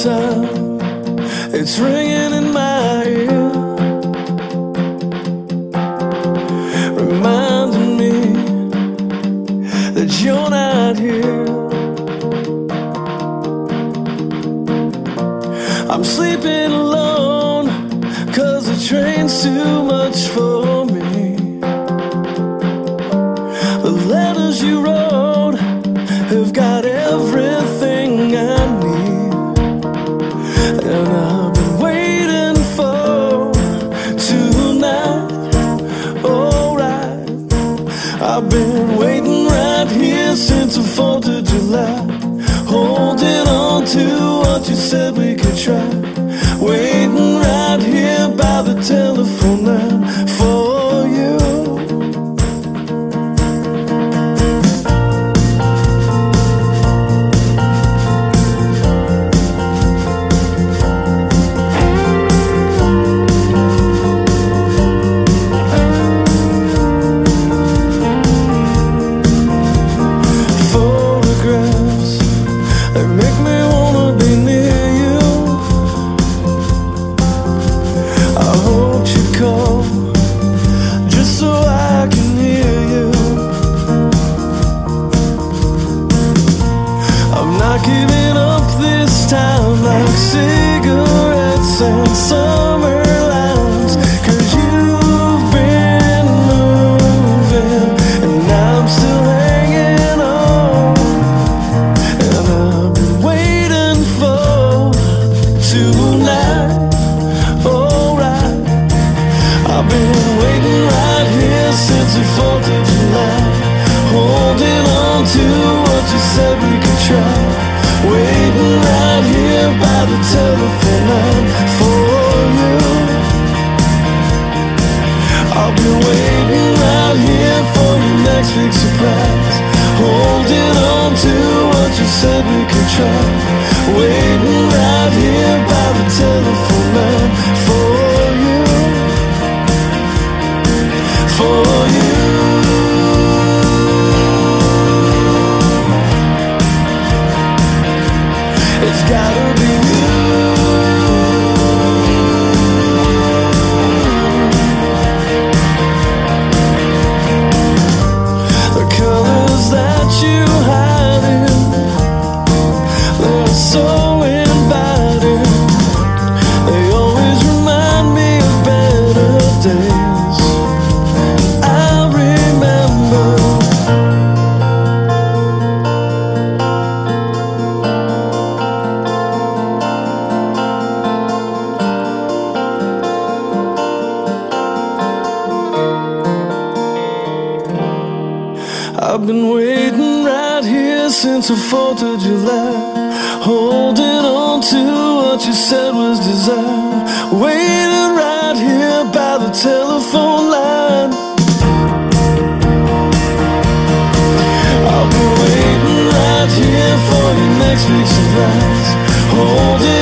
Summertime, it's ringing in my ear, reminding me that you're not here. I'm sleeping alone, cause the train's too much for me. The letters you wrote we just so I can hear you. I'm not giving up this time like cigarettes and summer waiting right here since the 4th of July. Holding on to what you said we could try. Waiting right here by the telephone For I've been waiting right here since the 4th of July. Holding on to what you said was desire. Waiting right here by the telephone line. I'll be waiting right here for your next big surprise. Holding